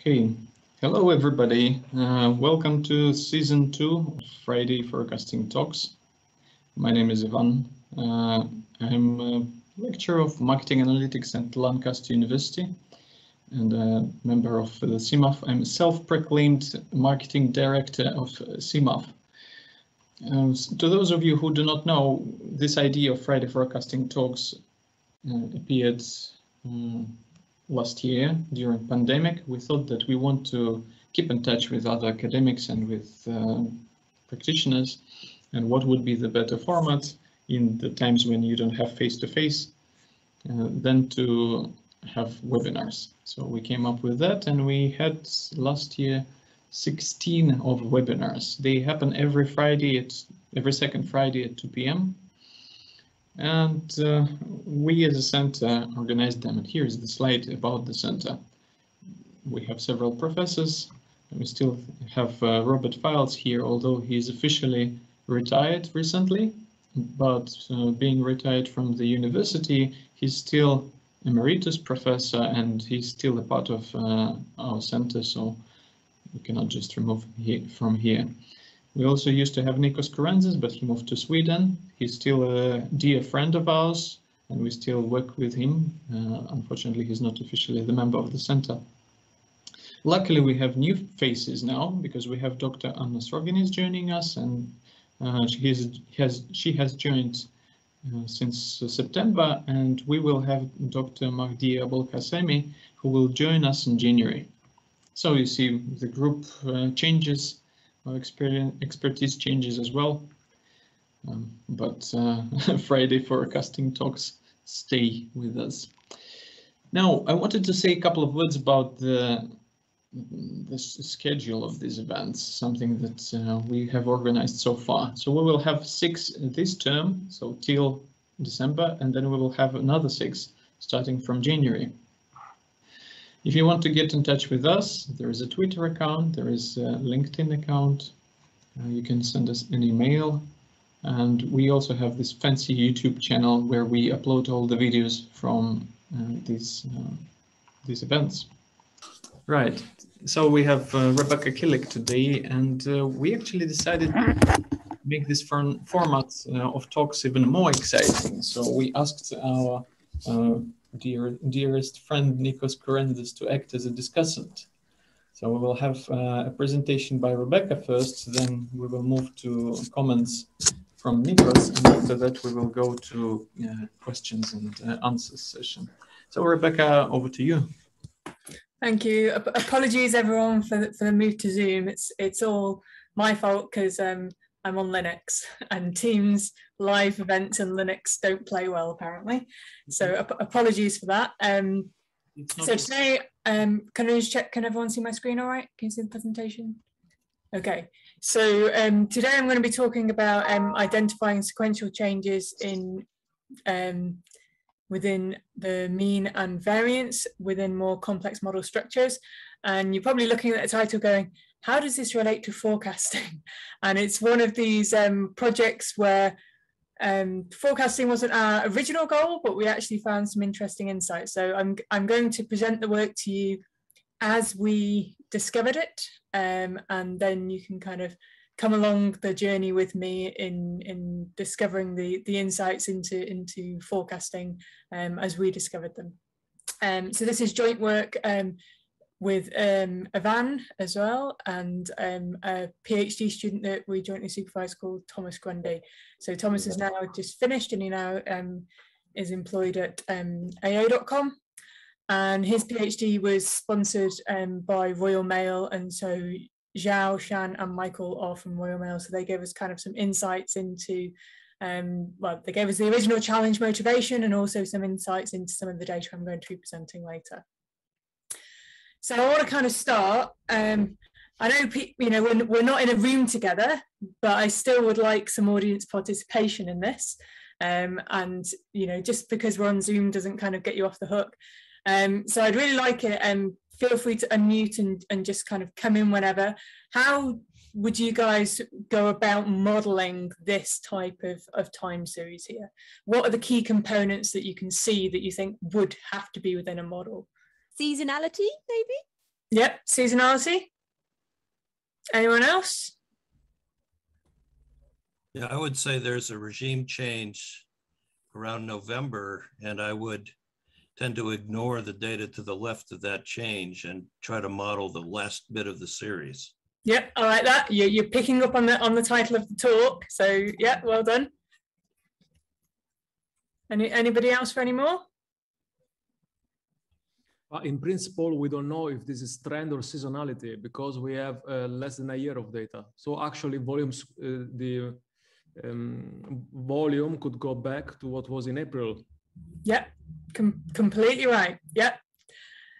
Okay, hello everybody. Uh, welcome to season two of Friday Forecasting Talks. My name is Ivan. Uh, I'm a lecturer of Marketing Analytics at Lancaster University and a member of the CMAF. I'm a self-proclaimed marketing director of CMAF. Uh, to those of you who do not know, this idea of Friday Forecasting Talks uh, appeared um, last year during pandemic, we thought that we want to keep in touch with other academics and with uh, practitioners and what would be the better format in the times when you don't have face-to-face -face, uh, than to have webinars. So we came up with that and we had last year 16 of webinars. They happen every Friday at every second Friday at 2 p.m. And uh, we as a center organized them. And here's the slide about the center. We have several professors. We still have uh, Robert Fildes here, although he's officially retired recently. But uh, being retired from the university, he's still emeritus professor and he's still a part of uh, our center. So we cannot just remove him from here. We also used to have Nikos Kourentzes, but he moved to Sweden. He's still a dear friend of ours, and we still work with him. Uh, unfortunately, he's not officially the member of the center. Luckily, we have new faces now because we have Dr. Anna Sroginis joining us, and uh, she, has, she has joined uh, since September, and we will have Dr. Mahdi Abolghasemi, who will join us in January. So you see the group uh, changes experience, expertise changes as well. Um, but uh, Friday forecasting talks stay with us. Now, I wanted to say a couple of words about the, the schedule of these events, something that uh, we have organized so far. So we will have six this term, so till December, and then we will have another six starting from January. If you want to get in touch with us, there is a Twitter account, there is a LinkedIn account. Uh, you can send us an email. And we also have this fancy YouTube channel where we upload all the videos from uh, these, uh, these events. Right, so we have uh, Rebecca Killick today, and uh, we actually decided to make this format uh, of talks even more exciting. So we asked our dear, dearest friend Nikos Kourentzes to act as a discussant. So we will have uh, a presentation by Rebecca first, then we will move to comments from Nikos, and after that we will go to uh, questions and uh, answers session. So Rebecca, over to you. Thank you. apologies everyone for the, for the move to Zoom. It's it's all my fault because um, I'm on Linux and Teams live events and Linux don't play well apparently. So mm-hmm. ap apologies for that. Um, so today, um, can I just check, can everyone see my screen all right? Can you see the presentation? Okay, so um, today I'm going to be talking about um, identifying sequential changes in um, within the mean and variance within more complex model structures. And you're probably looking at the title going, how does this relate to forecasting? And it's one of these um, projects where um, forecasting wasn't our original goal, but we actually found some interesting insights. So I'm, I'm going to present the work to you as we discovered it, um, and then you can kind of come along the journey with me in in discovering the the insights into into forecasting um, as we discovered them. Um, so this is joint work um, with um, Ivan as well and um, a PhD student that we jointly supervise called Thomas Grundy. So Thomas is now just finished and he now um, is employed at um, AO.com and his PhD was sponsored um, by Royal Mail and so Zhao, Shan and Michael are from Royal Mail so they gave us kind of some insights into um, well, they gave us the original challenge motivation and also some insights into some of the data I'm going to be presenting later. So I want to kind of start. Um, I know, you know, we're, we're not in a room together, but I still would like some audience participation in this. Um, and, you know, just because we're on Zoom doesn't kind of get you off the hook. Um, so I'd really like it. And um, feel free to unmute and, and just kind of come in whenever. How would you guys go about modeling this type of, of time series here? What are the key components that you can see that you think would have to be within a model? Seasonality, maybe? Yep, seasonality. Anyone else? Yeah, I would say there's a regime change around November, and I would tend to ignore the data to the left of that change and try to model the last bit of the series. Yep, I like that. You're, you're picking up on the on the title of the talk. So yeah, well done. Any anybody else for any more? In principle, we don't know if this is trend or seasonality because we have uh, less than a year of data. So actually, volumes uh, the um, volume could go back to what was in April. Yeah, com completely right. Yeah.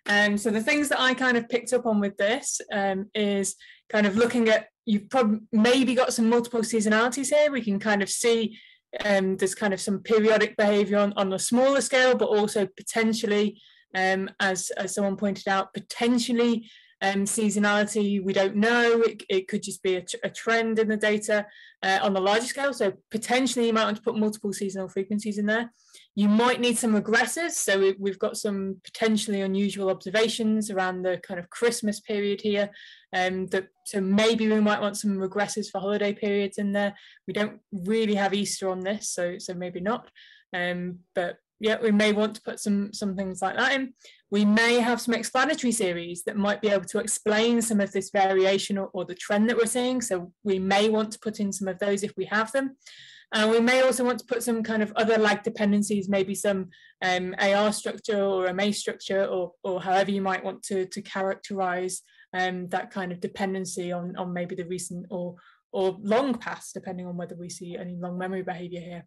And um, so the things that I kind of picked up on with this um, is kind of looking at you've probably maybe got some multiple seasonalities here. We can kind of see um, there's kind of some periodic behavior on, on a smaller scale, but also potentially, um, as, as someone pointed out, potentially um, seasonality, we don't know. It, it could just be a, a trend in the data uh, on the larger scale. So potentially you might want to put multiple seasonal frequencies in there. You might need some regressors. So we, we've got some potentially unusual observations around the kind of Christmas period here. Um, that, so maybe we might want some regressors for holiday periods in there. We don't really have Easter on this, so so maybe not. Um, but yeah, we may want to put some some things like that in. We may have some explanatory series that might be able to explain some of this variation or, or the trend that we're seeing. So we may want to put in some of those if we have them. And we may also want to put some kind of other lag dependencies, maybe some um, AR structure or MA structure, or, or however you might want to, to characterize um, that kind of dependency on, on maybe the recent or, or long past, depending on whether we see any long memory behavior here.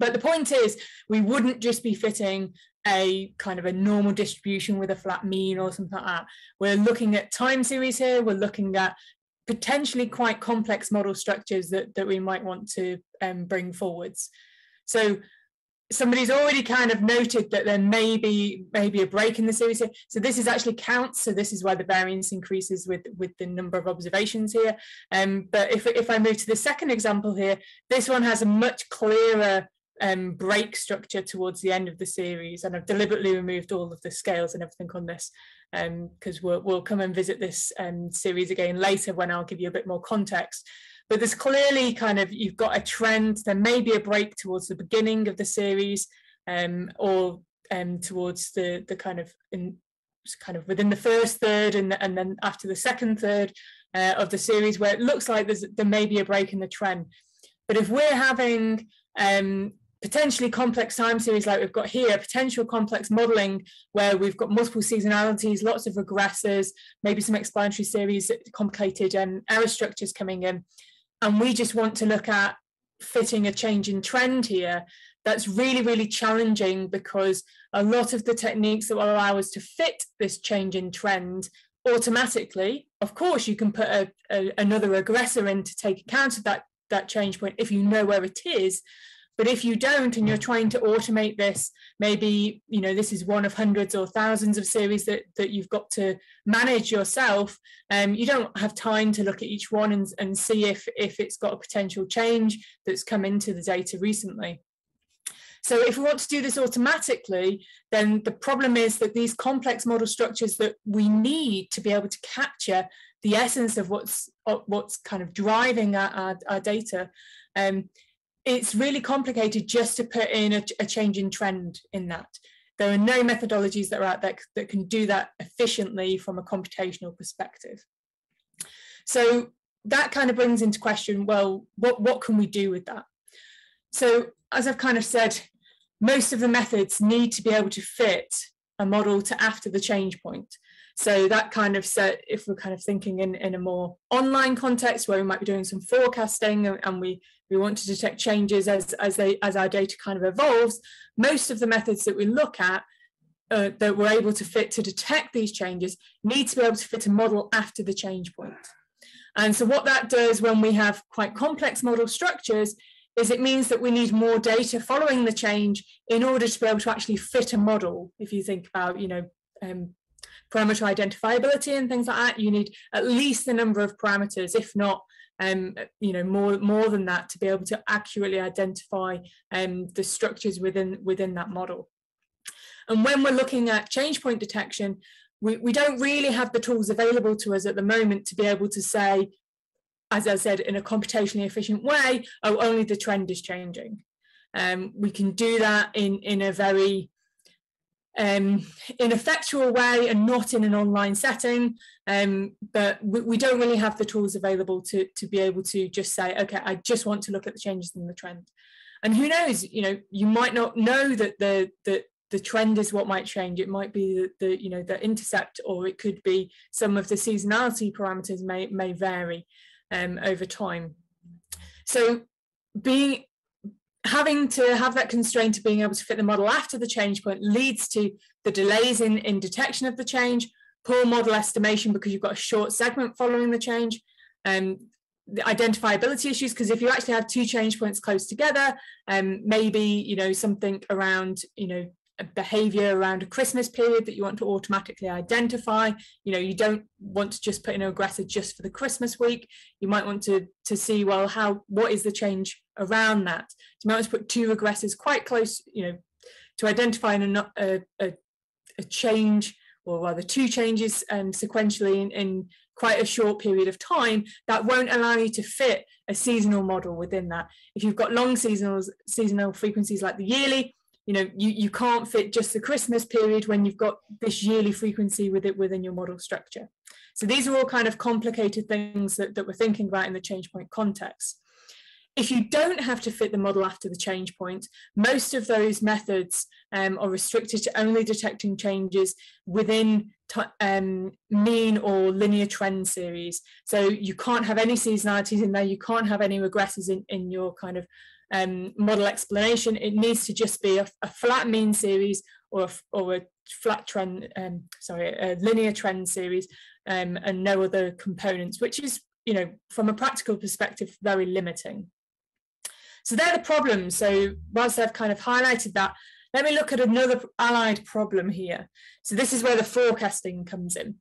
But the point is, we wouldn't just be fitting a kind of a normal distribution with a flat mean or something like that. We're looking at time series here. We're looking at potentially quite complex model structures that, that we might want to um, bring forwards. So somebody's already kind of noted that there may be maybe a break in the series here. So this is actually counts. So this is why the variance increases with, with the number of observations here. Um, but if, if I move to the second example here, this one has a much clearer um, break structure towards the end of the series. And I've deliberately removed all of the scales and everything on this because um, we'll, we'll come and visit this um, series again later when I'll give you a bit more context. But there's clearly kind of, you've got a trend, there may be a break towards the beginning of the series um, or um, towards the, the kind of, in, kind of within the first third and, and then after the second third uh, of the series where it looks like there's, there may be a break in the trend. But if we're having um, potentially complex time series like we've got here, potential complex modeling where we've got multiple seasonalities, lots of regressors, maybe some explanatory series, complicated um, error structures coming in. And we just want to look at fitting a change in trend here. That's really, really challenging because a lot of the techniques that will allow us to fit this change in trend automatically, of course, you can put a, a, another regressor in to take account of that, that change point if you know where it is. But if you don't and you're trying to automate this, maybe you know this is one of hundreds or thousands of series that, that you've got to manage yourself. Um, you don't have time to look at each one and, and see if, if it's got a potential change that's come into the data recently. So if we want to do this automatically, then the problem is that these complex model structures that we need to be able to capture the essence of what's what's kind of driving our, our, our data um, it's really complicated just to put in a, a, change in trend in that. There are no methodologies that are out there that can do that efficiently from a computational perspective. So that kind of brings into question, well, what, what can we do with that? So as I've kind of said, most of the methods need to be able to fit a model to after the change point. So that kind of set, if we're kind of thinking in, in a more online context where we might be doing some forecasting and we, we want to detect changes as, as, they, as our data kind of evolves, most of the methods that we look at uh, that we're able to fit to detect these changes need to be able to fit a model after the change point. And so what that does when we have quite complex model structures is it means that we need more data following the change in order to be able to actually fit a model. If you think about, you know, um, parameter identifiability and things like that, you need at least the number of parameters, if not um, you know, more more than that to be able to accurately identify um, the structures within within that model. And when we're looking at change point detection, we, we don't really have the tools available to us at the moment to be able to say, as I said, in a computationally efficient way, oh, only the trend is changing. Um, we can do that in, in a very um, ineffectual way and not in an online setting. Um, but we, we, don't really have the tools available to, to be able to just say, okay, I just want to look at the changes in the trend. And who knows, you know, you might not know that the, the, the trend is what might change. It might be the, the, you know, the intercept, or it could be some of the seasonality parameters may, may vary um, over time. So being having to have that constraint of being able to fit the model after the change point leads to the delays in, in detection of the change, poor model estimation because you've got a short segment following the change, um, the identifiability issues, because if you actually have two change points close together, um, maybe, you know, something around, you know, behavior around a Christmas period that you want to automatically identify. You know, you don't want to just put in a regressor just for the Christmas week. You might want to, to see, well, how what is the change around that? So you might want to put two regressors quite close, you know, to identify a, a, a change or rather two changes um, sequentially in, in quite a short period of time that won't allow you to fit a seasonal model within that. If you've got long seasonal seasonal frequencies like the yearly, you know you, you can't fit just the christmas period when you've got this yearly frequency with it within your model structure so these are all kind of complicated things that, that we're thinking about in the change point context if you don't have to fit the model after the change point, most of those methods um, are restricted to only detecting changes within um, mean or linear trend series. So you can't have any seasonalities in there, you can't have any regressors in, in your kind of um, model explanation. It needs to just be a, a flat mean series or a, or a flat trend, um, sorry, a linear trend series um, and no other components, which is, you know, from a practical perspective, very limiting. So they're the problems. So whilst I've kind of highlighted that, let me look at another allied problem here. So this is where the forecasting comes in.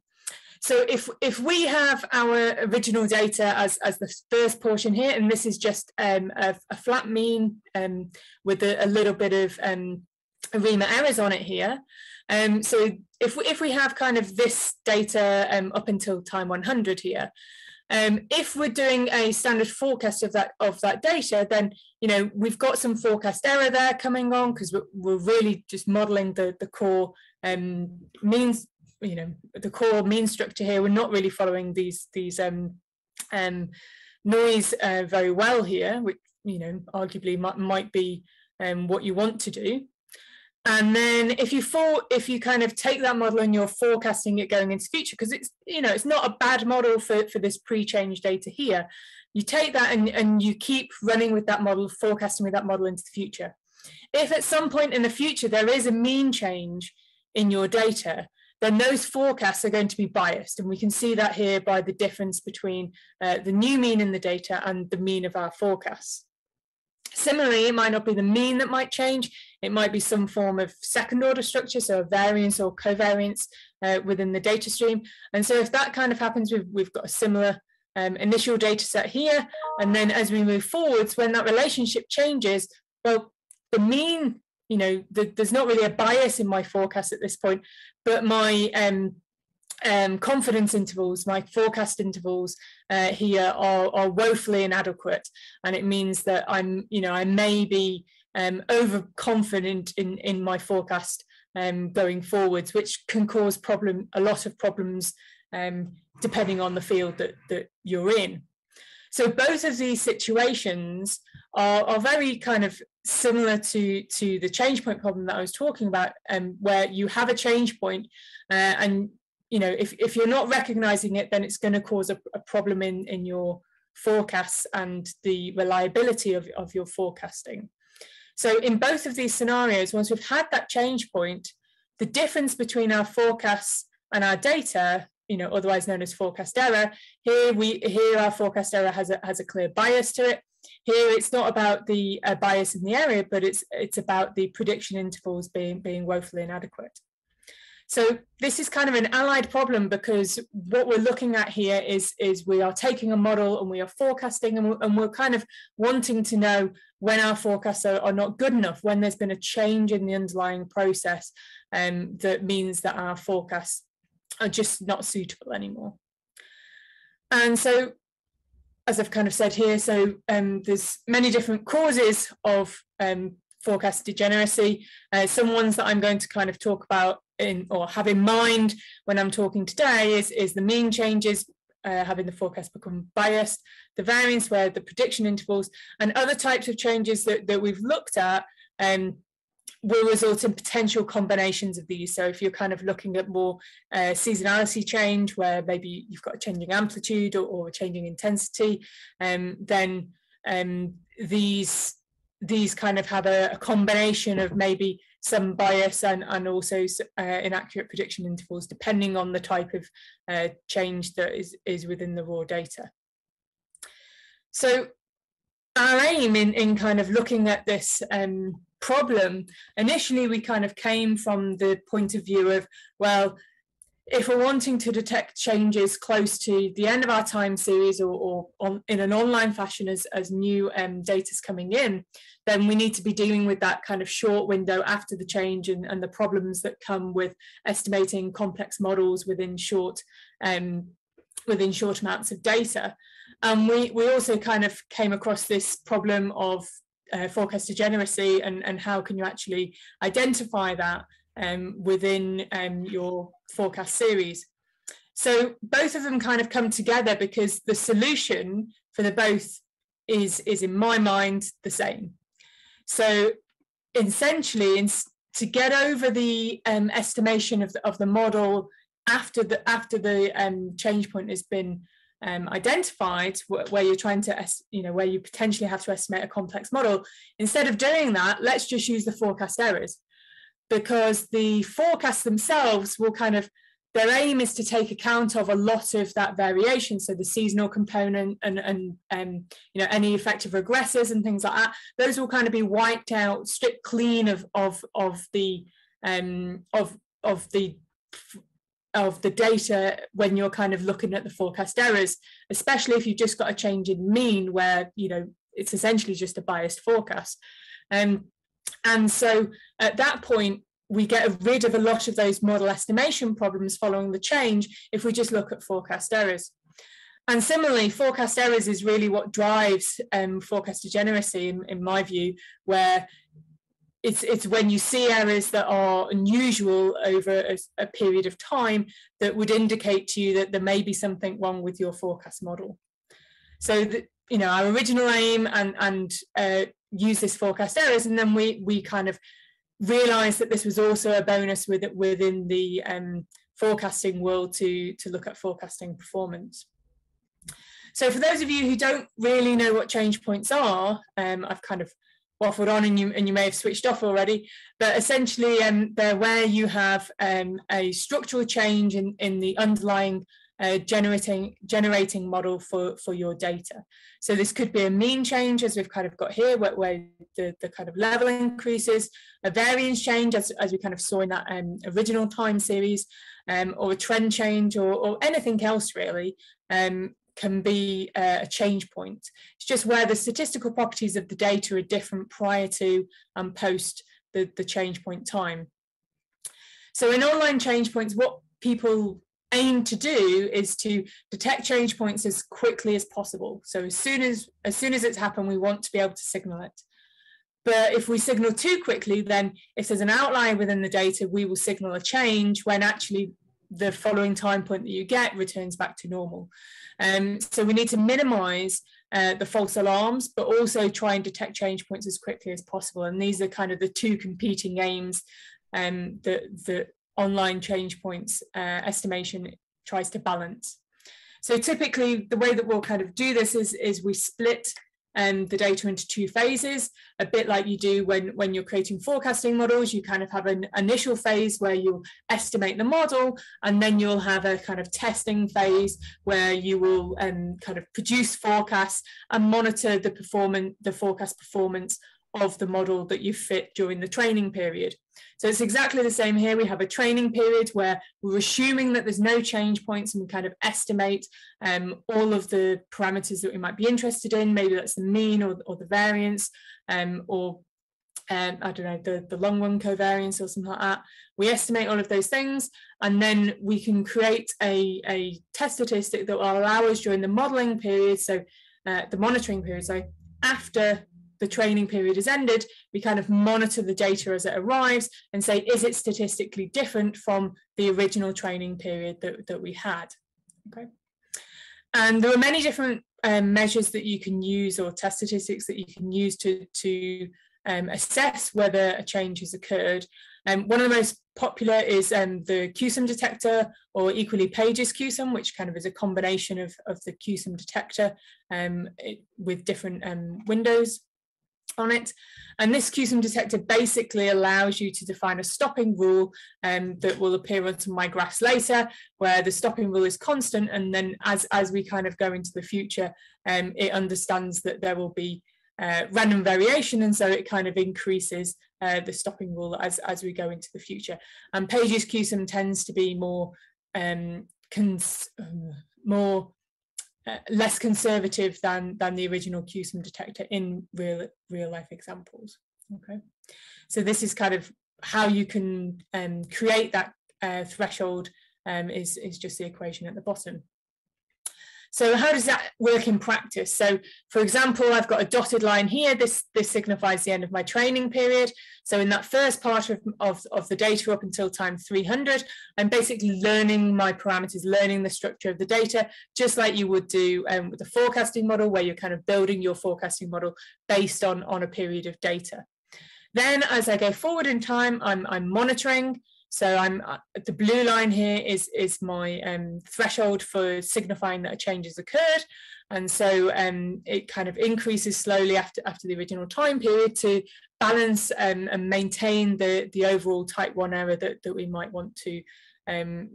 So if, if we have our original data as, as the first portion here, and this is just um, a, a, flat mean um, with a, a, little bit of um, ARIMA errors on it here. Um, so if we, if we have kind of this data um, up until time 100 here, um, if we're doing a standard forecast of that of that data, then you know we've got some forecast error there coming on because we're, we're, really just modeling the the core um, means you know the core mean structure here. We're not really following these these um, um, noise uh, very well here, which you know arguably might, might be um, what you want to do. And then if you for if you kind of take that model and you're forecasting it going into future, because it's you know it's not a bad model for, for this pre-change data here. You take that and, and you keep running with that model, forecasting with that model into the future. If at some point in the future there is a mean change in your data, then those forecasts are going to be biased. And we can see that here by the difference between uh, the new mean in the data and the mean of our forecasts. Similarly, it might not be the mean that might change. It might be some form of second order structure, so a variance or covariance uh, within the data stream. And so if that kind of happens, we've, we've got a similar um, initial data set here. And then as we move forwards, when that relationship changes, well, the mean you know, the, there's not really a bias in my forecast at this point, but my um, um, confidence intervals, my forecast intervals uh, here are, are woefully inadequate. And it means that I'm, you know, I may be um, overconfident in, in my forecast um, going forwards, which can cause problem a lot of problems um, depending on the field that, that you're in. So both of these situations are, are very kind of similar to to the change point problem that I was talking about, um, where you have a change point, uh, and you know if if you're not recognizing it, then it's going to cause a, a, problem in in your forecasts and the reliability of, of your forecasting. So in both of these scenarios, once we've had that change point, the difference between our forecasts and our data you know, otherwise known as forecast error. Here we here our forecast error has a has a clear bias to it. Here it's not about the uh, bias in the area, but it's it's about the prediction intervals being being woefully inadequate. So this is kind of an allied problem because what we're looking at here is, is we are taking a model and we are forecasting and we're, and we're kind of wanting to know when our forecasts are, are, not good enough, when there's been a change in the underlying process um, that means that our forecasts are just not suitable anymore. And so, as I've kind of said here, so um, there's many different causes of um, forecast degeneracy. Uh, some ones that I'm going to kind of talk about in or have in mind when I'm talking today is, is the mean changes, uh, having the forecast become biased, the variance where the prediction intervals, and other types of changes that, that we've looked at um, will result in potential combinations of these. So if you're kind of looking at more uh, seasonality change, where maybe you've got a changing amplitude or, or a changing intensity, um, then um, these these kind of have a, a, combination of maybe some bias and, and also uh, inaccurate prediction intervals, depending on the type of uh, change that is, is within the raw data. So our aim in, in kind of looking at this um, problem, initially we kind of came from the point of view of, well, if we're wanting to detect changes close to the end of our time series or, or on, in an online fashion as, as new um, data is coming in, then we need to be dealing with that kind of short window after the change and, and the problems that come with estimating complex models within short um, within short amounts of data. And um, we, we also kind of came across this problem of uh, forecast degeneracy and, and how can you actually identify that um, within um, your forecast series. So both of them kind of come together because the solution for the both is, is in my mind the same. So essentially, in, to get over the um, estimation of the, of the model after the after the um, change point has been um, identified where you're trying to, you know, where you potentially have to estimate a complex model, instead of doing that, let's just use the forecast errors. Because the forecasts themselves will kind of, their aim is to take account of a lot of that variation. So the seasonal component and, and um, you know, any effective regressors and things like that, those will kind of be wiped out, stripped clean of, of, of the, um, of, of the of the data when you're kind of looking at the forecast errors, especially if you've just got a change in mean where, you know, it's essentially just a biased forecast. Um, and so at that point, we get rid of a lot of those model estimation problems following the change if we just look at forecast errors. And similarly, forecast errors is really what drives um, forecast degeneracy, in, in my view, where it's it's when you see errors that are unusual over a, a, period of time that would indicate to you that there may be something wrong with your forecast model. So that you know our original aim and and uh, use this forecast errors, and then we we kind of realised that this was also a bonus with within the um, forecasting world to to look at forecasting performance. So for those of you who don't really know what change points are, um, I've kind of waffled on and you and you may have switched off already but essentially um, they're where you have um, a structural change in, in the underlying uh, generating generating model for for your data so this could be a mean change as we've kind of got here where, where the, the kind of level increases a variance change as, as we kind of saw in that um, original time series um, or a trend change or, or anything else really um, can be a change point. It's just where the statistical properties of the data are different prior to and post the, the change point time. So in online change points, what people aim to do is to detect change points as quickly as possible. So as soon as as soon as it's happened, we want to be able to signal it. But if we signal too quickly, then if there's an outlier within the data, we will signal a change when actually the following time point that you get returns back to normal. Um, so we need to minimize uh, the false alarms, but also try and detect change points as quickly as possible. And these are kind of the two competing aims um, that the online change points uh, estimation tries to balance. So typically the way that we'll kind of do this is, is we split um, the data into two phases, a bit like you do when, when you're creating forecasting models. You kind of have an initial phase where you'll estimate the model, and then you'll have a kind of testing phase where you will um, kind of produce forecasts and monitor the performance, the forecast performance of the model that you fit during the training period. So it's exactly the same here. We have a training period where we're assuming that there's no change points and we kind of estimate um, all of the parameters that we might be interested in. Maybe that's the mean or, or the variance um, or um, I don't know, the, the long run covariance or something like that. We estimate all of those things, and then we can create a, a test statistic that will allow us during the modeling period, so uh, the monitoring period, so after the training period has ended, we kind of monitor the data as it arrives and say, is it statistically different from the original training period that, that we had? Okay. And there are many different um, measures that you can use or test statistics that you can use to, to um, assess whether a change has occurred. Um, one of the most popular is um, the CUSUM detector or equally Page's CUSUM, which kind of is a combination of, of the CUSUM detector um, it, with different um, windows on it. And this CUSUM detector basically allows you to define a stopping rule um, that will appear on some my graphs later, where the stopping rule is constant. And then as, as we kind of go into the future, um, it understands that there will be uh, random variation. And so it kind of increases uh, the stopping rule as, as we go into the future. And Page's CUSUM tends to be more, um, more uh, less conservative than than the original CUSUM detector in real real life examples. Okay, so this is kind of how you can um, create that uh, threshold um, is is just the equation at the bottom. So how does that work in practice? So for example, I've got a dotted line here. This, this signifies the end of my training period. So in that first part of, of, of the data up until time 300, I'm basically learning my parameters, learning the structure of the data, just like you would do um, with a forecasting model where you're kind of building your forecasting model based on, on a period of data. Then as I go forward in time, I'm, I'm monitoring so I'm uh, the blue line here is is my um, threshold for signifying that a change has occurred. And so um, it kind of increases slowly after, after the original time period to balance um, and maintain the, the overall type one error that, that we might want to um,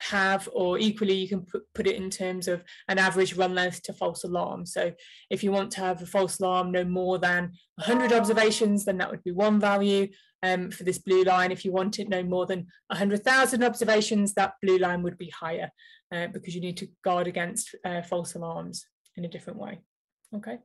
have or equally you can put, put it in terms of an average run length to false alarm so if you want to have a false alarm no more than 100 observations then that would be one value um, for this blue line if you wanted no more than 100,000 observations that blue line would be higher uh, because you need to guard against uh, false alarms in a different way okay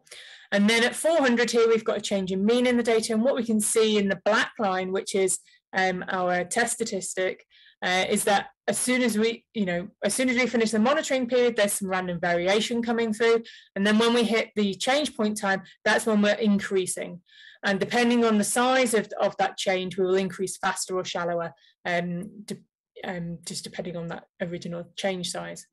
and then at 400 here we've got a change in mean in the data and what we can see in the black line which is um, our test statistic uh, is that as soon as we, you know, as soon as we finish the monitoring period, there's some random variation coming through. And then when we hit the change point time, that's when we're increasing. And depending on the size of, of that change, we will increase faster or shallower, um, de um, just depending on that original change size.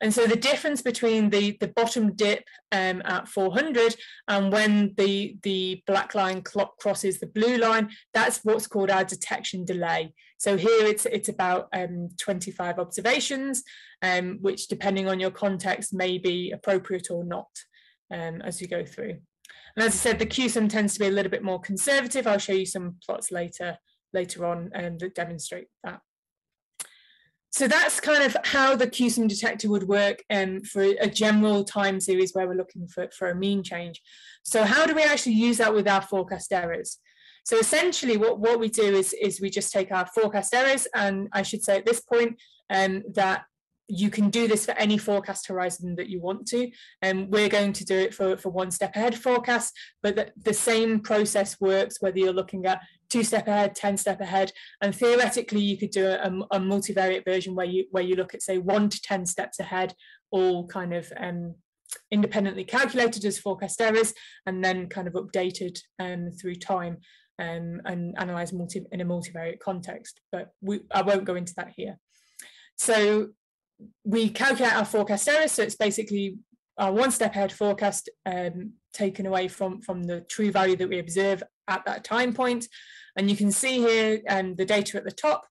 And so the difference between the, the bottom dip um, at 400 and when the, the black line crosses the blue line, that's what's called our detection delay. So here it's, it's about um, 25 observations, um, which depending on your context may be appropriate or not um, as you go through. And as I said, the CUSUM tends to be a little bit more conservative. I'll show you some plots later, later on um, that demonstrate that. So that's kind of how the CUSUM detector would work um, for a general time series where we're looking for, for a mean change. So how do we actually use that with our forecast errors? So essentially what, what we do is, is we just take our forecast errors and I should say at this point um, that you can do this for any forecast horizon that you want to. And we're going to do it for, for one step ahead forecast, but the, the same process works whether you're looking at two step ahead, 10 step ahead. And theoretically, you could do a, a multivariate version where you, where you look at say one to 10 steps ahead, all kind of um, independently calculated as forecast errors and then kind of updated um, through time um, and analyzed multi in a multivariate context. But we, I won't go into that here. So we calculate our forecast error. So it's basically our one step ahead forecast um, taken away from, from the true value that we observe at that time point. And you can see here um, the data at the top.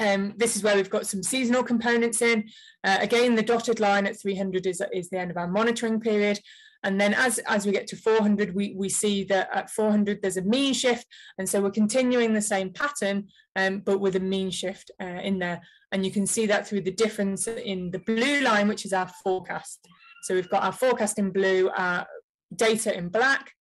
Um, this is where we've got some seasonal components in. Uh, again, the dotted line at 300 is, is the end of our monitoring period. And then as, as we get to 400, we, we see that at 400, there's a mean shift. And so we're continuing the same pattern, um, but with a mean shift uh, in there. And you can see that through the difference in the blue line, which is our forecast. So we've got our forecast in blue, our data in black,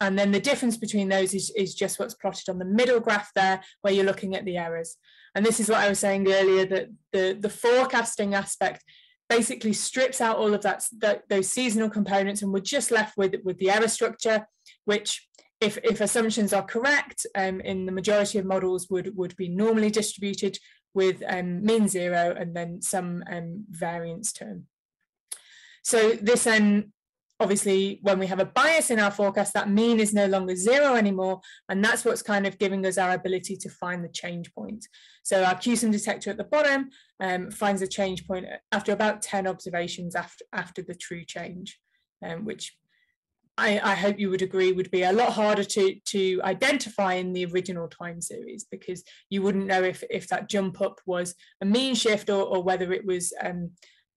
and then the difference between those is, is just what's plotted on the middle graph there, where you're looking at the errors. And this is what I was saying earlier, that the, the forecasting aspect basically strips out all of that, that those seasonal components and we're just left with, with the error structure, which if, if assumptions are correct, um, in the majority of models would, would be normally distributed with um, mean zero and then some um, variance term. So this then obviously when we have a bias in our forecast, that mean is no longer zero anymore. And that's what's kind of giving us our ability to find the change point. So our CUSUM detector at the bottom um, finds a change point after about 10 observations after, after the true change, um, which I, I, hope you would agree would be a lot harder to, to identify in the original time series because you wouldn't know if, if that jump up was a mean shift or, or whether it was um,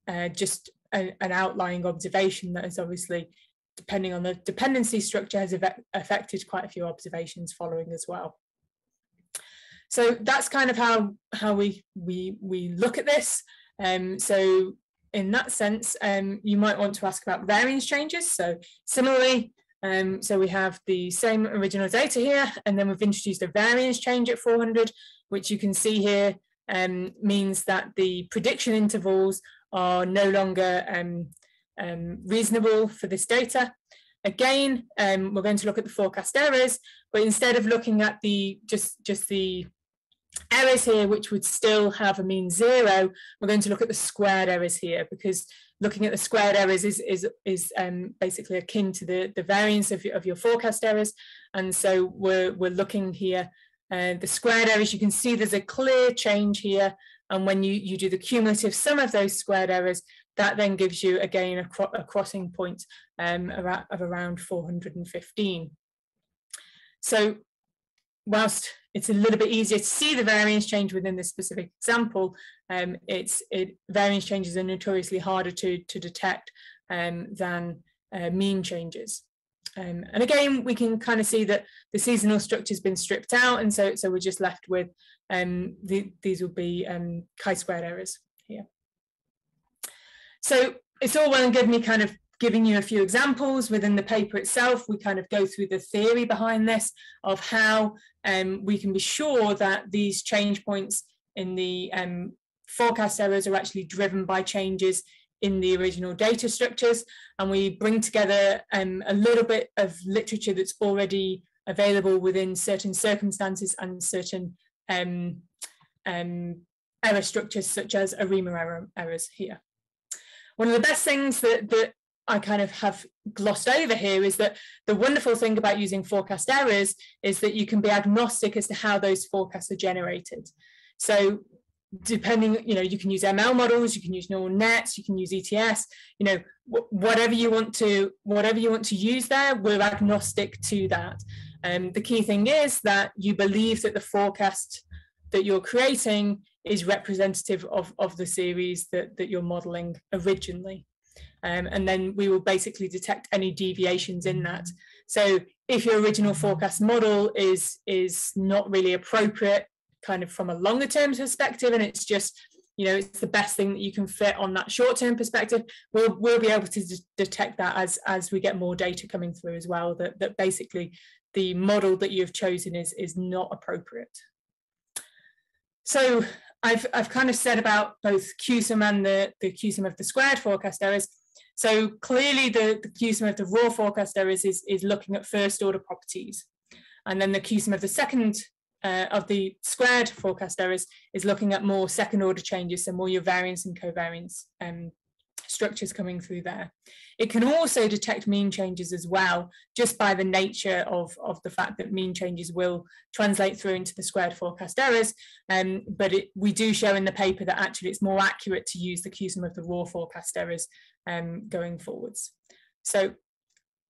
uh, just an outlying observation that is obviously, depending on the dependency structure, has affected quite a few observations following as well. So that's kind of how, how we, we, we look at this. Um, so in that sense, um, you might want to ask about variance changes. So similarly, um, so we have the same original data here, and then we've introduced a variance change at 400, which you can see here um, means that the prediction intervals are no longer um, um, reasonable for this data. Again, um, we're going to look at the forecast errors, but instead of looking at the just, just the errors here, which would still have a mean zero, we're going to look at the squared errors here because looking at the squared errors is, is, is um, basically akin to the, the variance of, of your forecast errors. And so we're, we're looking here, uh, the squared errors, you can see there's a clear change here. And when you, you do the cumulative sum of those squared errors, that then gives you again a, cro a crossing point um, of around 415. So whilst it's a little bit easier to see the variance change within this specific example, um, it's it, variance changes are notoriously harder to, to detect um, than uh, mean changes. Um, and again, we can kind of see that the seasonal structure has been stripped out, and so, so we're just left with um, the, these will be um, chi-squared errors here. So it's all well and good me kind of giving you a few examples within the paper itself. We kind of go through the theory behind this of how um, we can be sure that these change points in the um, forecast errors are actually driven by changes in the original data structures. And we bring together um, a little bit of literature that's already available within certain circumstances and certain um, um, error structures such as ARIMA error, errors here. One of the best things that, that I kind of have glossed over here is that the wonderful thing about using forecast errors is that you can be agnostic as to how those forecasts are generated. So depending, you know, you can use ML models, you can use neural nets, you can use ETS, you know, whatever you want to, whatever you want to use there, we're agnostic to that. Um, the key thing is that you believe that the forecast that you're creating is representative of, of the series that, that you're modeling originally. Um, and then we will basically detect any deviations in that. So if your original forecast model is, is not really appropriate kind of from a longer term perspective and it's just you know it's the best thing that you can fit on that short term perspective we'll we'll be able to detect that as as we get more data coming through as well that that basically the model that you've chosen is is not appropriate so I've, I've kind of said about both CUSUM and the, the CUSUM of the squared forecast errors. So clearly the, the CUSUM of the raw forecast errors is, is looking at first order properties. And then the CUSUM of the second uh, of the squared forecast errors is looking at more second order changes, so more your variance and covariance um, structures coming through there. It can also detect mean changes as well, just by the nature of, of the fact that mean changes will translate through into the squared forecast errors. Um, but it, we do show in the paper that actually it's more accurate to use the CUSUM of the raw forecast errors um, going forwards. So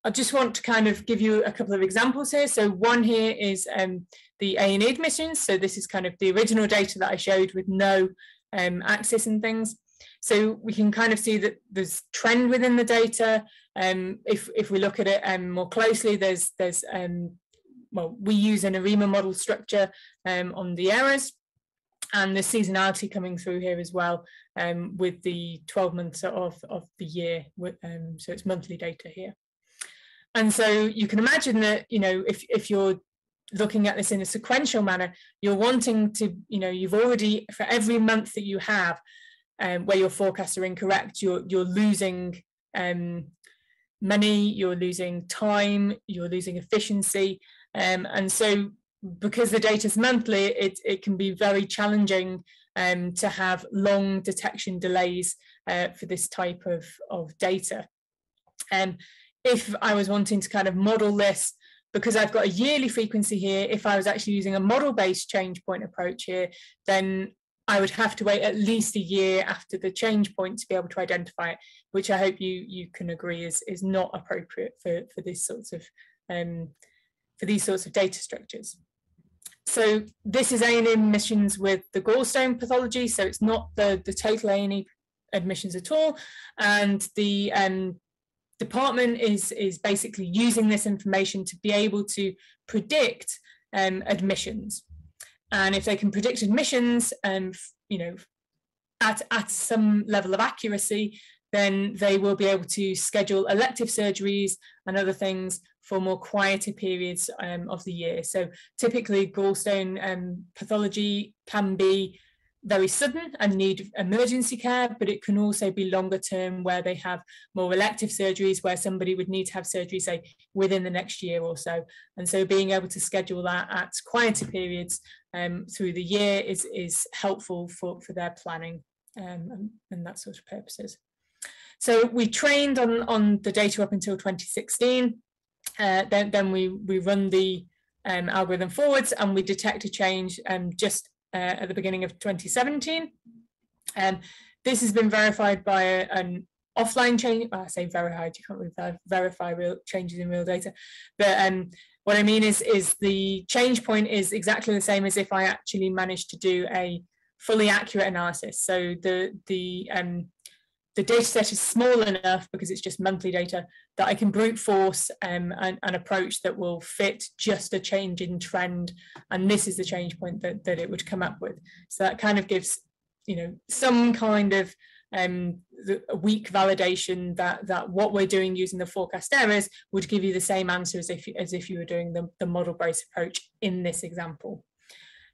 I just want to kind of give you a couple of examples here. So one here is um, the A&E admissions. So this is kind of the original data that I showed with no um, axis and things. So we can kind of see that there's trend within the data. Um, if, if we look at it um, more closely, there's, there's um, well, we use an ARIMA model structure um, on the errors and the seasonality coming through here as well um, with the 12 months of, of the year. Um, so it's monthly data here. And so you can imagine that, you know, if, if you're looking at this in a sequential manner, you're wanting to, you know, you've already, for every month that you have um, where your forecasts are incorrect, you're, you're losing um, money, you're losing time, you're losing efficiency. Um, and so because the data is monthly, it, it can be very challenging um, to have long detection delays uh, for this type of, of data. Um, if I was wanting to kind of model this, because I've got a yearly frequency here, if I was actually using a model-based change point approach here, then I would have to wait at least a year after the change point to be able to identify it, which I hope you you can agree is is not appropriate for for these sorts of um, for these sorts of data structures. So this is A&E admissions with the gallstone pathology, so it's not the the total A&E admissions at all, and the um, department is is basically using this information to be able to predict um, admissions. And if they can predict admissions, um, you know, at, at some level of accuracy, then they will be able to schedule elective surgeries and other things for more quieter periods um, of the year. So typically gallstone um, pathology can be very sudden and need emergency care, but it can also be longer term where they have more elective surgeries where somebody would need to have surgery, say, within the next year or so. And so being able to schedule that at quieter periods um, through the year is, is helpful for, for their planning um, and, that sort of purposes. So we trained on, on the data up until 2016. Uh, then, then we, we run the um, algorithm forwards and we detect a change um, just uh, at the beginning of 2017. Um, this has been verified by an offline change. Well, I say verified, you can't really verify real changes in real data. But um, what I mean is, is the change point is exactly the same as if I actually managed to do a fully accurate analysis. So the, the um, the data set is small enough because it's just monthly data that I can brute force um, an, an, approach that will fit just a change in trend. And this is the change point that, that it would come up with. So that kind of gives, you know, some kind of um, the, weak validation that that what we're doing using the forecast errors would give you the same answer as if as if you were doing the, the model-based approach in this example.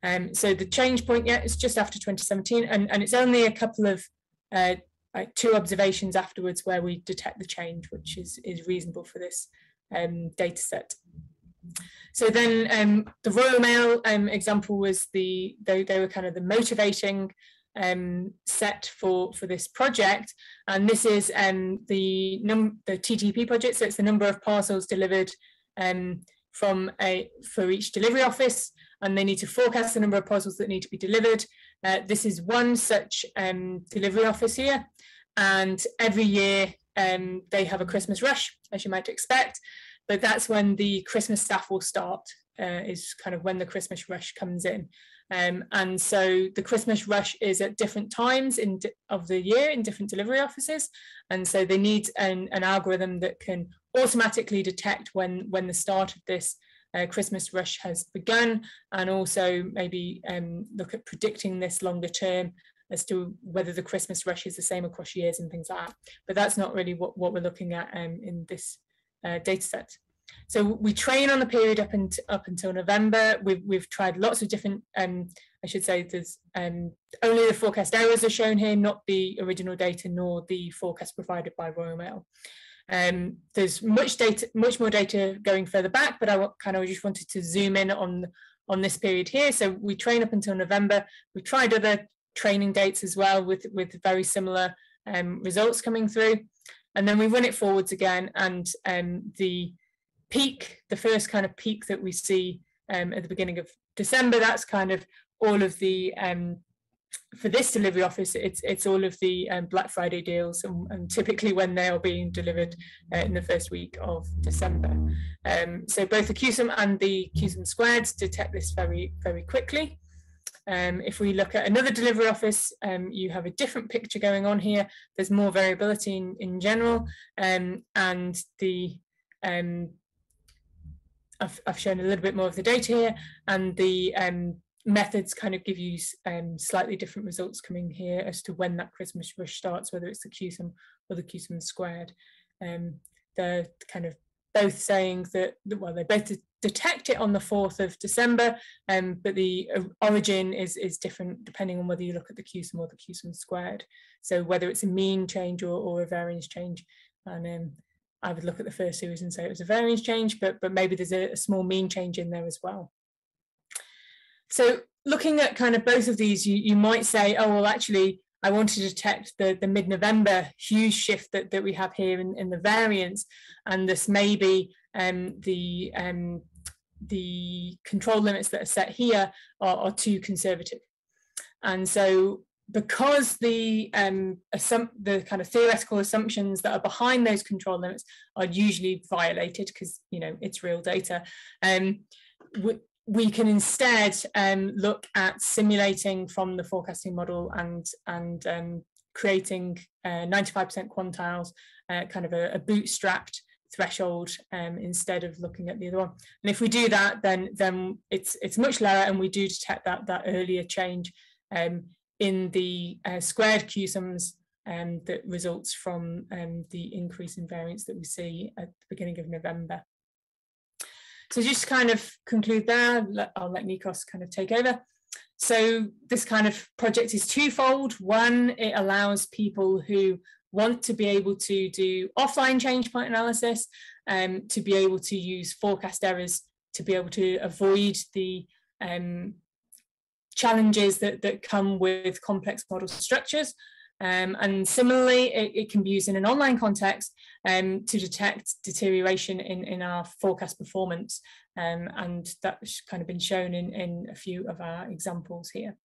Um, so the change point, yeah, it's just after 2017, and, and it's only a couple of uh, like two observations afterwards where we detect the change, which is, is reasonable for this um, data set. So then um, the Royal Mail um, example was the, they, they were kind of the motivating um, set for, for this project. And this is um, the, num the TTP project. So it's the number of parcels delivered um, from a, for each delivery office. And they need to forecast the number of parcels that need to be delivered. Uh, this is one such um, delivery office here. And every year um, they have a Christmas rush, as you might expect. But that's when the Christmas staff will start, uh, is kind of when the Christmas rush comes in. Um, and so the Christmas rush is at different times in of the year in different delivery offices. And so they need an, an algorithm that can automatically detect when, when the start of this uh, Christmas rush has begun and also maybe um, look at predicting this longer term as to whether the Christmas rush is the same across years and things like that. But that's not really what, what we're looking at um, in this uh, data set. So we train on the period up, and, up until November. We've, we've tried lots of different, um, I should say there's um, only the forecast errors are shown here, not the original data nor the forecast provided by Royal Mail. Um, there's much data, much more data going further back, but I kind of just wanted to zoom in on on this period here. So we train up until November. We tried other training dates as well with, with very similar um, results coming through. And then we run it forwards again and um, the peak, the first kind of peak that we see um, at the beginning of December, that's kind of all of the, um, for this delivery office, it's it's all of the um, Black Friday deals and, and, typically when they are being delivered uh, in the first week of December. Um, so both the CUSUM and the CUSUM squared detect this very, very quickly. Um, if we look at another delivery office, um, you have a different picture going on here. There's more variability in, in general, um, and the um, I've, I've, shown a little bit more of the data here, and the um, methods kind of give you um, slightly different results coming here as to when that Christmas rush starts, whether it's the CUSUM or the CUSUM squared. they're kind of both saying that, well, they both detect it on the 4th of December, um, but the uh, origin is, is different depending on whether you look at the CUSUM or the CUSUM squared. So whether it's a mean change or, or a variance change. And um, I would look at the first series and say it was a variance change, but, but maybe there's a, a small mean change in there as well. So looking at kind of both of these, you, you might say, oh, well, actually, I want to detect the, the mid-November huge shift that, that we have here in, in the variance, and this may be um, the, um, the control limits that are set here are, are too conservative. And so because the um, the kind of theoretical assumptions that are behind those control limits are usually violated because you know it's real data, um, we, can instead um, look at simulating from the forecasting model and and um, creating 95% uh, quantiles, uh, kind of a, a bootstrapped threshold um, instead of looking at the other one. And if we do that, then then it's it's much lower, and we do detect that that earlier change um, in the uh, squared CUSUMs um, that results from um, the increase in variance that we see at the beginning of November. So just kind of conclude there, I'll let Nikos kind of take over. So this kind of project is twofold. One, it allows people who want to be able to do offline change point analysis, um, to be able to use forecast errors to be able to avoid the um, challenges that, that come with complex model structures. Um, and similarly, it, it, can be used in an online context um, to detect deterioration in, in our forecast performance. Um, and that's kind of been shown in, in a few of our examples here.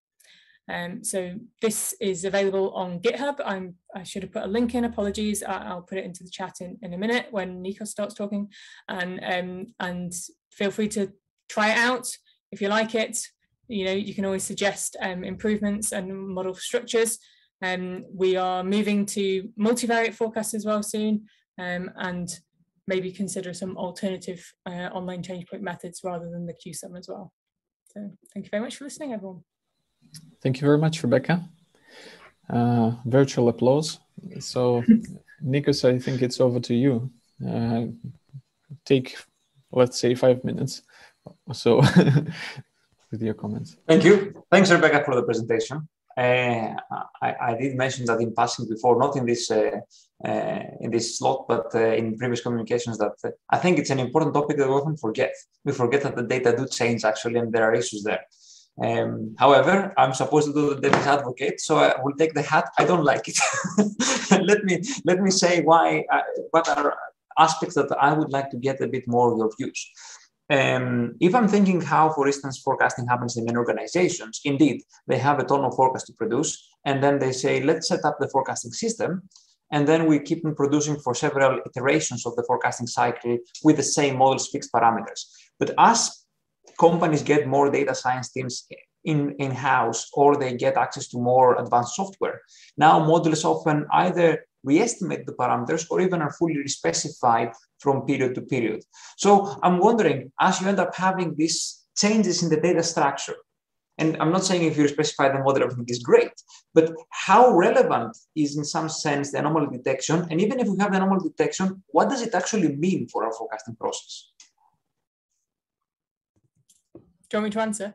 Um, so this is available on GitHub. I'm, I should have put a link in, apologies. I, will put it into the chat in, in a minute when Nico starts talking. And, um, and feel free to try it out if you like it you know, you can always suggest um, improvements and model structures. Um, we are moving to multivariate forecasts as well soon, um, and maybe consider some alternative uh, online change point methods rather than the CUSUM as well. So thank you very much for listening, everyone. Thank you very much, Rebecca. Uh, virtual applause. So, Nikos, I think it's over to you. Uh, take, let's say, five minutes. So with your comments. Thank you. Thanks, Rebecca, for the presentation. Uh, I, I, did mention that in passing before, not in this uh, uh, in this slot, but in previous communications, that I think it's an important topic that we often forget. We forget that the data do change actually, and there are issues there. Um, however, I'm supposed to do the data's advocate, so I will take the hat. I don't like it. let me let me say why. Uh, what are aspects that I would like to get a bit more of your views. Um, if I'm thinking how, for instance, forecasting happens in many organizations, indeed, they have a ton of forecast to produce, and then they say, let's set up the forecasting system, and then we keep on producing for several iterations of the forecasting cycle with the same models, fixed parameters. But as companies get more data science teams in, in-house or they get access to more advanced software, now models often either we estimate the parameters or even are fully specified from period to period. So I'm wondering, as you end up having these changes in the data structure, and I'm not saying if you specify the model, everything is great, but how relevant is in some sense the anomaly detection? And even if we have the anomaly detection, what does it actually mean for our forecasting process? Do you want me to answer?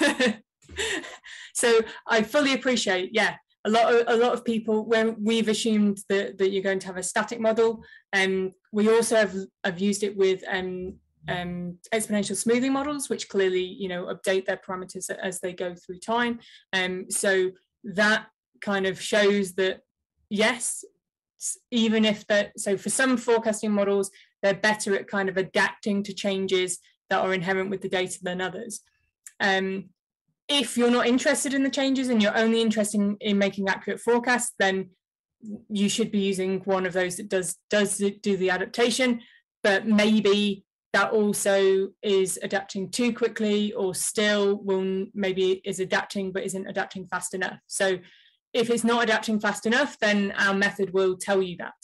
so I fully appreciate, yeah, a lot of a lot of people when we've assumed that, that you're going to have a static model and um, we also have, have used it with um, um, exponential smoothing models which clearly you know update their parameters as they go through time. And um, so that kind of shows that yes even if that so for some forecasting models they're better at kind of adapting to changes that are inherent with the data than others. Um, if you're not interested in the changes and you're only interested in, in making accurate forecasts, then you should be using one of those that does does do the adaptation, but maybe that also is adapting too quickly or still will maybe is adapting but isn't adapting fast enough. So if it's not adapting fast enough, then our method will tell you that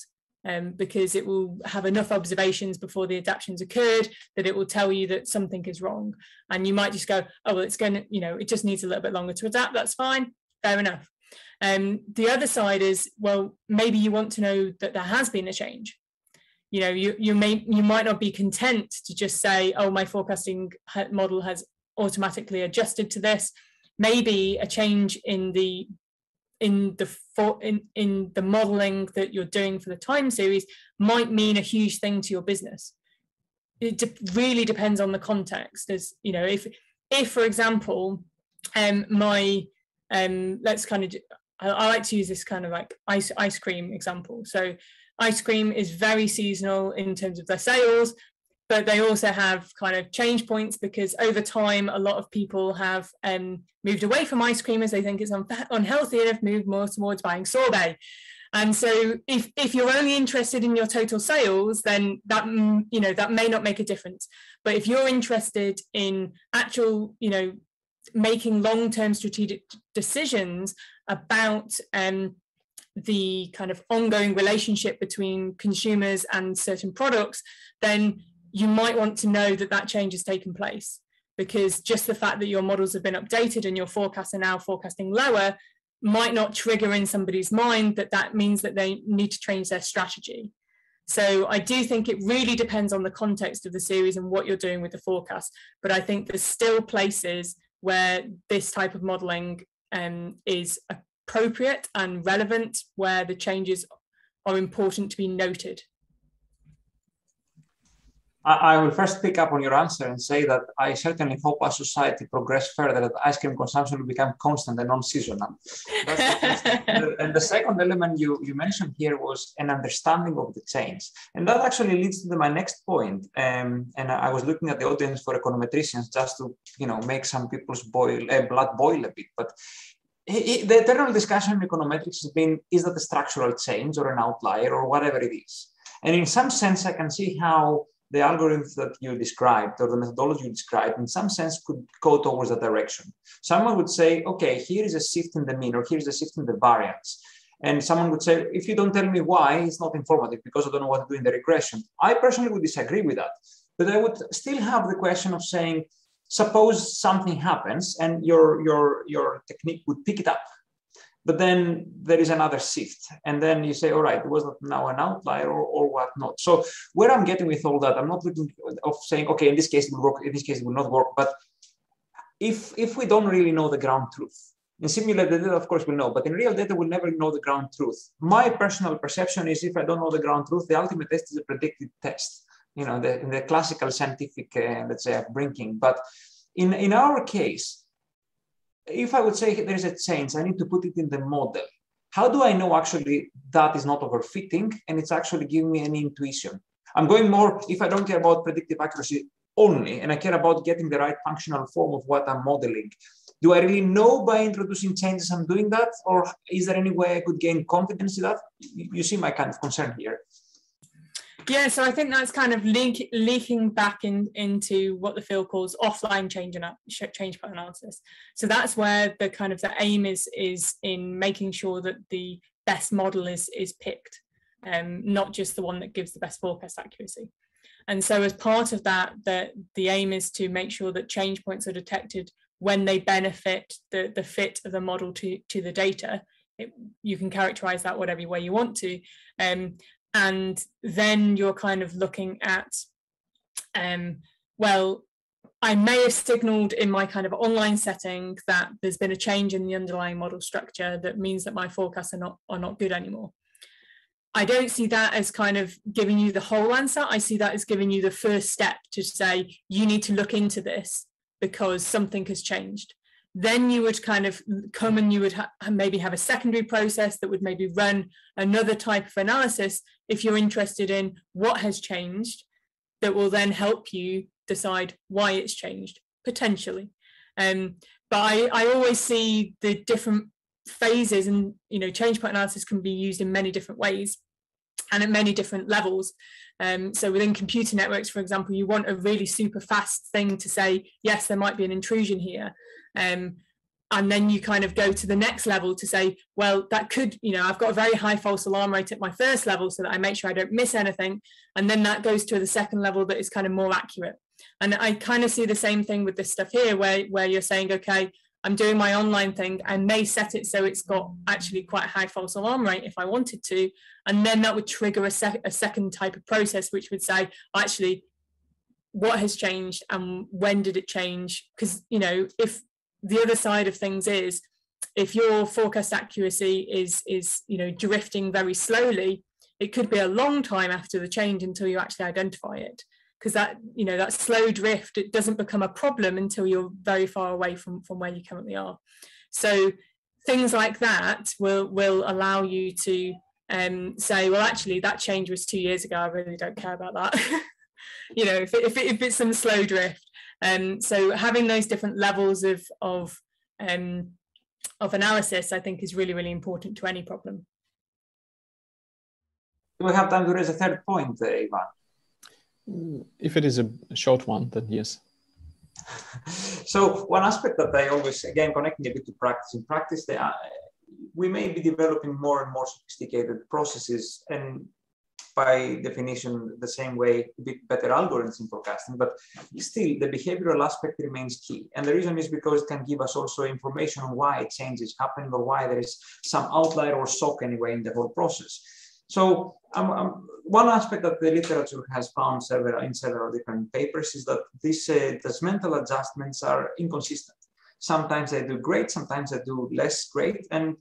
um, because it will have enough observations before the adaptations occurred that it will tell you that something is wrong. And you might just go, oh, well, it's going to, you know, it just needs a little bit longer to adapt. That's fine. Fair enough. Um, the other side is, well, maybe you want to know that there has been a change. You know, you, you may you might not be content to just say, oh, my forecasting model has automatically adjusted to this. Maybe a change in the in the for in, in the modeling that you're doing for the time series might mean a huge thing to your business. It de- really depends on the context. As you know if if for example um my um let's kind of I, I like to use this kind of like ice ice cream example. So ice cream is very seasonal in terms of their sales but they also have kind of change points because over time a lot of people have um, moved away from ice cream as they think it's un- unhealthy and have moved more towards buying sorbet. And so if, if you're only interested in your total sales then that mm, you know that may not make a difference. But if you're interested in actual you know making long-term strategic decisions about um, the kind of ongoing relationship between consumers and certain products then you might want to know that that change has taken place because just the fact that your models have been updated and your forecasts are now forecasting lower might not trigger in somebody's mind that that means that they need to change their strategy. So I do think it really depends on the context of the series and what you're doing with the forecast. But I think there's still places where this type of modeling um, is appropriate and relevant, where the changes are important to be noted. I, will first pick up on your answer and say that I certainly hope as society progress further that ice cream consumption will become constant and non-seasonal. and the second element you, you mentioned here was an understanding of the change. And that actually leads to my next point. Um, and I was looking at the audience for econometricians just to, you know, make some people's boil, uh, blood boil a bit. But the eternal discussion in econometrics has been, is that a structural change or an outlier or whatever it is? And in some sense, I can see how the algorithms that you described or the methodology you described in some sense could go towards that direction. Someone would say, okay, here is a shift in the mean or here's a shift in the variance. And someone would say, if you don't tell me why, it's not informative because I don't know what to do in the regression. I personally would disagree with that. But I would still have the question of saying, suppose something happens and your, your, your technique would pick it up but then there is another shift and then you say all right it was not now an outlier or, or what not? So where i'm getting with all that i'm not looking of saying okay in this case it will work in this case it will not work but if if we don't really know the ground truth in simulated data of course we'll know but in real data we'll never know the ground truth. My personal perception is if i don't know the ground truth the ultimate test is a predicted test you know the, in the classical scientific uh, let's say brinking but in in our case if I would say there is a change, I need to put it in the model. How do I know actually that is not overfitting and it's actually giving me an intuition? I'm going more, if I don't care about predictive accuracy only, and I care about getting the right functional form of what I'm modeling, do I really know by introducing changes I'm doing that? Or is there any way I could gain confidence in that? You see my kind of concern here. Yeah, so I think that's kind of link, leaking back in, into what the field calls offline change and change pattern analysis. So that's where the kind of the aim is is in making sure that the best model is is picked, um, not just the one that gives the best forecast accuracy. And so as part of that, the the aim is to make sure that change points are detected when they benefit the the fit of the model to to the data. It, you can characterize that whatever way you want to. Um, and then you're kind of looking at um, well I may have signaled in my kind of online setting that there's been a change in the underlying model structure that means that my forecasts are not are not good anymore. I don't see that as kind of giving you the whole answer. I see that as giving you the first step to say you need to look into this because something has changed then you would kind of come and you would ha maybe have a secondary process that would maybe run another type of analysis if you're interested in what has changed that will then help you decide why it's changed potentially um, but I, I always see the different phases and you know change point analysis can be used in many different ways and at many different levels um, so within computer networks, for example, you want a really super fast thing to say, yes, there might be an intrusion here. Um, and then you kind of go to the next level to say, well, that could, you know, I've got a very high false alarm rate at my first level so that I make sure I don't miss anything. And then that goes to the second level that is kind of more accurate. And I kind of see the same thing with this stuff here, where, where you're saying, okay, I'm doing my online thing. I may set it so it's got actually quite a high false alarm rate if I wanted to. And then that would trigger a, sec- a second type of process, which would say, actually, what has changed and when did it change? Because, you know, if the other side of things is if your forecast accuracy is is you know drifting very slowly, it could be a long time after the change until you actually identify it. Because that you know that slow drift it doesn't become a problem until you're very far away from from where you currently are. So things like that will will allow you to um, say well actually that change was two years ago i really don't care about that. You know if, it, if, it, if it's some slow drift um, so having those different levels of of um, of analysis i think is really really important to any problem do we have time to raise a third point uh, ivan if it is a short one, then yes. so one aspect that I always, again, connecting a bit to practice. In practice, they are, we may be developing more and more sophisticated processes and by definition, the same way, a bit better algorithms in forecasting, but still the behavioral aspect remains key. And the reason is because it can give us also information on why change is happening or why there is some outlier or shock anyway in the whole process. So um, um, one aspect that the literature has found several, in several different papers is that these uh, mental adjustments are inconsistent. Sometimes they do great, sometimes they do less great. And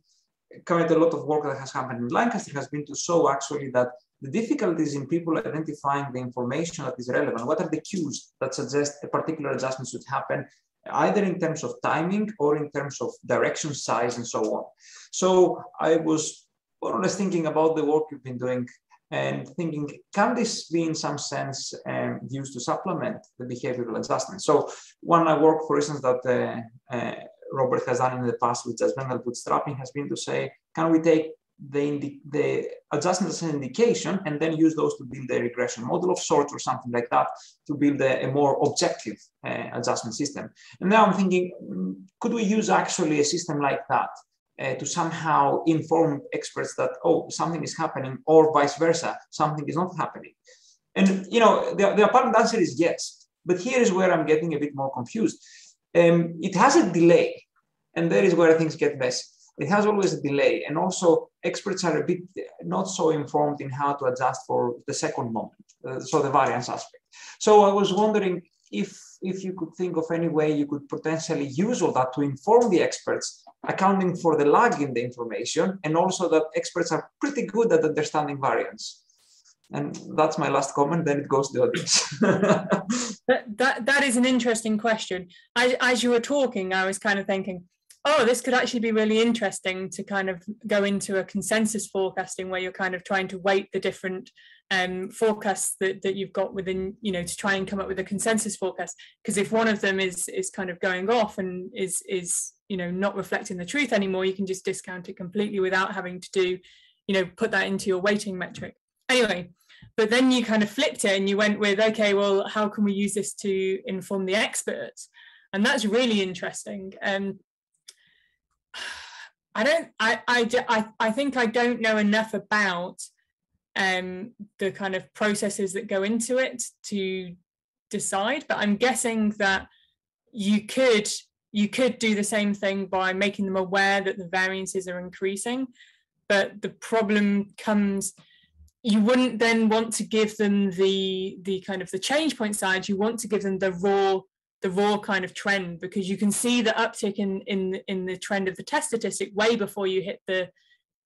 currently a lot of work that has happened in Lancaster has been to show actually that the difficulties in people identifying the information that is relevant, what are the cues that suggest a particular adjustment should happen, either in terms of timing or in terms of direction, size, and so on. So I was more or less thinking about the work you've been doing and thinking, can this be in some sense um, used to supplement the behavioral adjustment? So one I work, for instance, that uh, uh, Robert has done in the past with judgmental bootstrapping has been to say, can we take the, the adjustment as an indication and then use those to build a regression model of sorts or something like that to build a, a more objective uh, adjustment system. And now I'm thinking, mm, could we use actually a system like that uh, to somehow inform experts that oh something is happening or vice versa something is not happening? And you know the, the apparent answer is yes but here is where i'm getting a bit more confused. Um, it has a delay and there is where things get messy it has always a delay and also experts are a bit not so informed in how to adjust for the second moment uh, so the variance aspect so i was wondering if if you could think of any way you could potentially use all that to inform the experts, accounting for the lag in the information, and also that experts are pretty good at understanding variance. And that's my last comment. Then it goes to the audience. that, that that is an interesting question. I, as you were talking, I was kind of thinking, oh, this could actually be really interesting to kind of go into a consensus forecasting where you're kind of trying to weight the different um, forecasts that, that you've got within, you know, to try and come up with a consensus forecast. Because if one of them is is kind of going off and is is you know not reflecting the truth anymore, you can just discount it completely without having to do, you know, put that into your weighting metric. Anyway, but then you kind of flipped it and you went with, okay, well, how can we use this to inform the experts? And that's really interesting. Um, I don't, I, I, I, think I don't know enough about um, the kind of processes that go into it to decide. But I'm guessing that you could you could do the same thing by making them aware that the variances are increasing. But the problem comes you wouldn't then want to give them the the kind of the change point side you want to give them the raw the raw kind of trend because you can see the uptick in in in the trend of the test statistic way before you hit the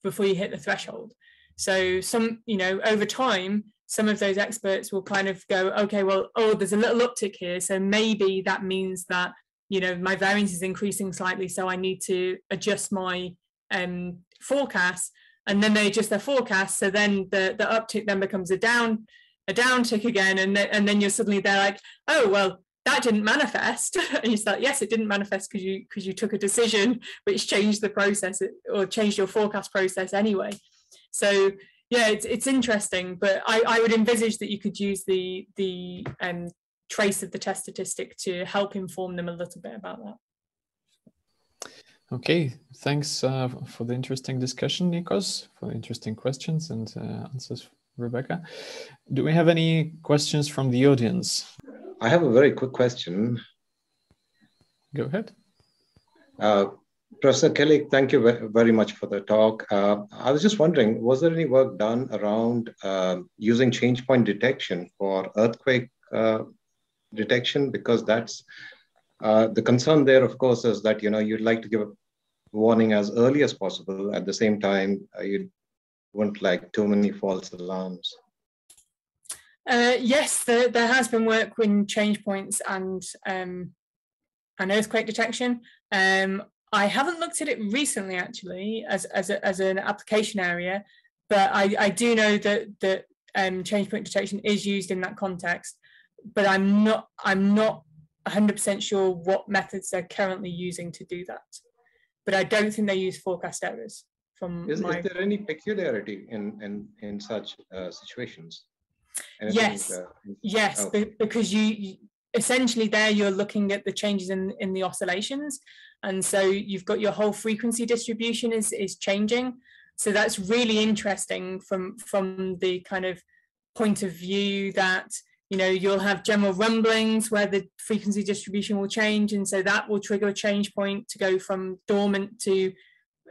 before you hit the threshold so some, you know, over time, some of those experts will kind of go, okay, well, oh, there's a little uptick here. So maybe that means that, you know, my variance is increasing slightly. So I need to adjust my um, forecast. And then they adjust their forecast. So then the, the uptick then becomes a down, a downtick again. And, th- and then you're suddenly they're like, oh, well, that didn't manifest and you like yes it didn't manifest because you because you took a decision which changed the process or changed your forecast process anyway so yeah, it's it's interesting, but I, I would envisage that you could use the the um, trace of the test statistic to help inform them a little bit about that. Okay, thanks uh, for the interesting discussion, Nikos, for the interesting questions and uh, answers, Rebecca. Do we have any questions from the audience? I have a very quick question. Go ahead. Uh, Professor Kelly, thank you very much for the talk. Uh, I was just wondering, was there any work done around uh, using change point detection for earthquake uh, detection? Because that's uh, the concern there, of course, is that you know you'd like to give a warning as early as possible. At the same time, uh, you wouldn't like too many false alarms. Uh, yes, there, there has been work with change points and um, and earthquake detection. Um, I haven't looked at it recently, actually, as as, a, as an application area, but I, I do know that that um, change point detection is used in that context. But I'm not I'm not 100% sure what methods they're currently using to do that. But I don't think they use forecast errors. From is, my... is there any peculiarity in in in such uh, situations? Yes, uh, yes, oh. because you, you essentially there you're looking at the changes in in the oscillations, and so you've got your whole frequency distribution is is changing. So that's really interesting from from the kind of point of view that you know you'll have general rumblings where the frequency distribution will change and so that will trigger a change point to go from dormant to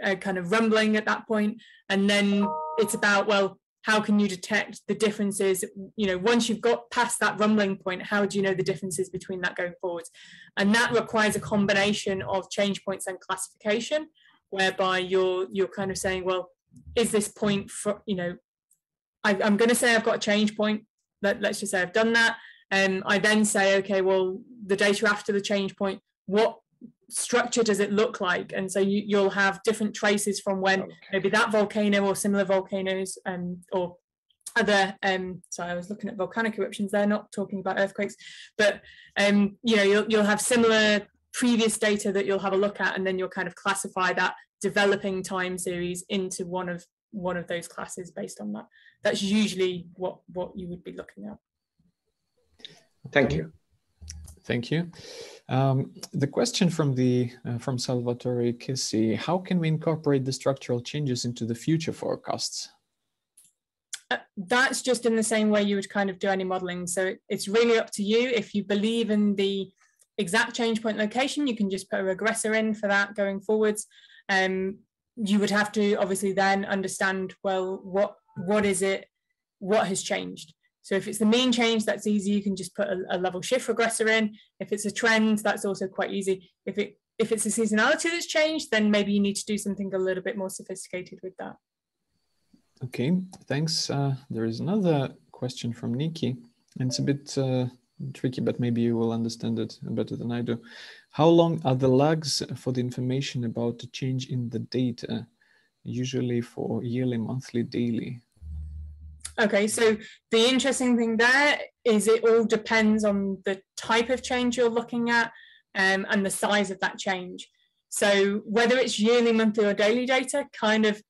a kind of rumbling at that point and then it's about well how can you detect the differences you know once you've got past that rumbling point how do you know the differences between that going forwards and that requires a combination of change points and classification whereby you're you're kind of saying well is this point for you know I, am going to say i've got a change point let, let's just say I've done that. And um, I then say, okay, well, the data after the change point, what structure does it look like? And so you, will have different traces from when okay. maybe that volcano or similar volcanoes um, or other um sorry i was looking at volcanic eruptions they're not talking about earthquakes but um you know you'll, you'll have similar previous data that you'll have a look at and then you'll kind of classify that developing time series into one of one of those classes based on that. That's usually what, what you would be looking at. Thank you. Thank you. Um, the question from the uh, from Salvatore Kissi, how can we incorporate the structural changes into the future forecasts? Uh, that's just in the same way you would kind of do any modeling. So it's really up to you. If you believe in the exact change point location, you can just put a regressor in for that going forwards. Um, you would have to obviously then understand well what what is it what has changed so if it's the mean change that's easy. You can just put a, a, level shift regressor in. If it's a trend that's also quite easy. If it if it's a seasonality that's changed then maybe you need to do something a little bit more sophisticated with that. Okay thanks. Uh, there is another question from nikki. And it's a bit uh, tricky but maybe you will understand it better than i do. How long are the lags for the information about the change in the data, usually for yearly, monthly, daily? Okay, so the interesting thing there is it all depends on the type of change you're looking at um, and the size of that change. So whether it's yearly, monthly, or daily data, kind of,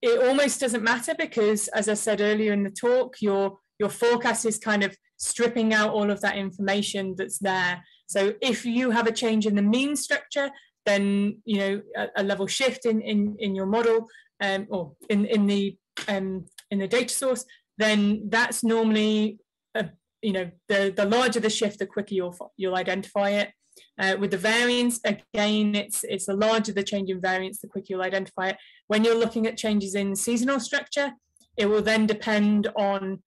it almost doesn't matter because, as I said earlier in the talk, your your forecast is kind of stripping out all of that information that's there so if you have a change in the mean structure, then you know a, a level shift in, in, in your model um, or in, in the um, in the data source, then that's normally a, you know the, the larger the shift, the quicker you'll you'll identify it. Uh, with the variance, again, it's it's the larger the change in variance, the quicker you'll identify it. When you're looking at changes in seasonal structure, it will then depend on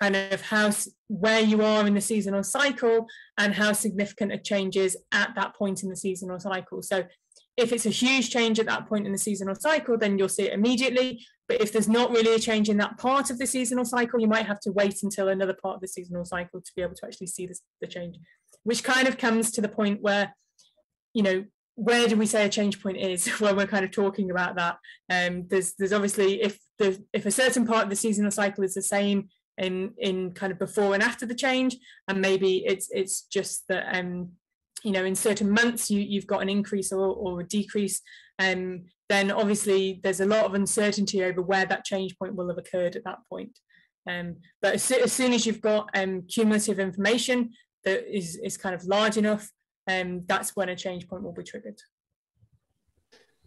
kind of how where you are in the seasonal cycle and how significant a change is at that point in the seasonal cycle. So if it's a huge change at that point in the seasonal cycle, then you'll see it immediately. But if there's not really a change in that part of the seasonal cycle, you might have to wait until another part of the seasonal cycle to be able to actually see this, the change, which kind of comes to the point where, you know, where do we say a change point is when we're kind of talking about that? Um, there's there's obviously if the if a certain part of the seasonal cycle is the same in in kind of before and after the change and maybe it's it's just that um you know in certain months you you've got an increase or, or a decrease um then obviously there's a lot of uncertainty over where that change point will have occurred at that point um but as, as soon as you've got um cumulative information that is is kind of large enough um that's when a change point will be triggered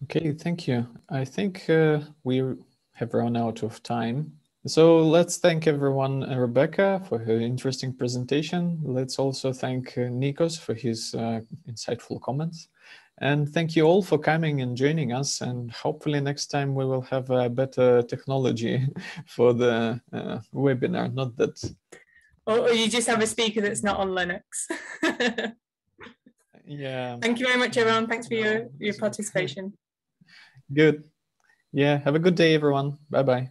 okay thank you i think uh, we have run out of time so let's thank everyone, uh, Rebecca, for her interesting presentation. Let's also thank uh, Nikos for his uh, insightful comments. And thank you all for coming and joining us. And hopefully next time we will have a better technology for the uh, webinar, not that. Or, or, you just have a speaker that's not on Linux. yeah. Thank you very much, everyone. Thanks for your, your participation. Good. Yeah. Have a good day, everyone. Bye bye.